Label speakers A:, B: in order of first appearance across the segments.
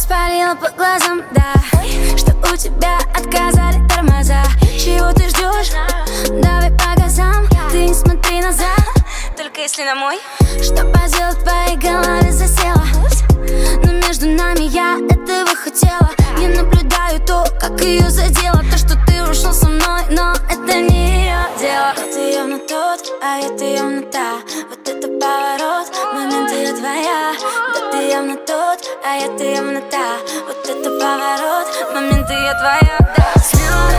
A: распалила по глазам, да. Что у тебя отказали тормоза? Чего ты ждешь? Давай по газам Ты не смотри назад. Только если на мой Что поделать в твоей голове засела Но между нами я этого хотела. Не наблюдаю то, как ее задело. То, что ты ушел со мной, но это не ее дело. Это явно тот, а это явно та явно тот, а это явно та. Вот это поворот, момент я твоя Да, смело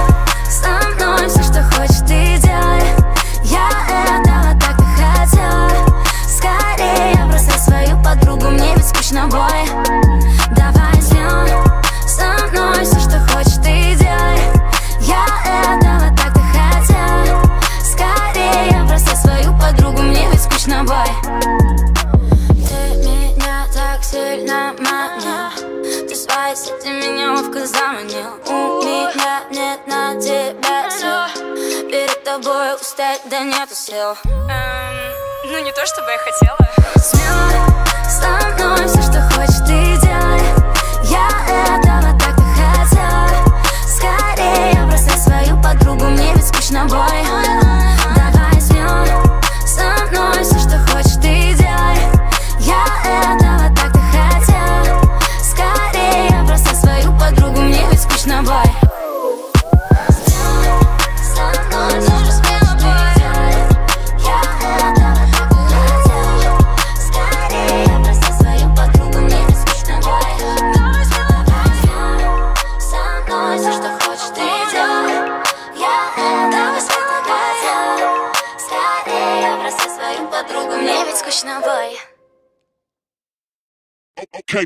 A: сильно манил Ты своей сети меня ловко заманил. У меня нет на тебя сил Перед тобой устоять, да нету сил
B: Эм, ну не то чтобы я хотела.
A: Смело со скучно, бой
C: Okay.